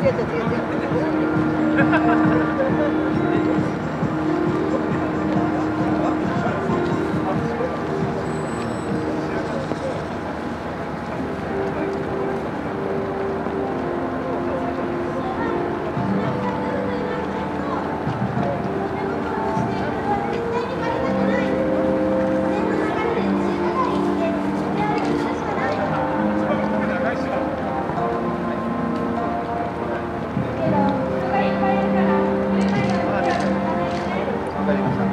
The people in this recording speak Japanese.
違う違う違う違う。かりました。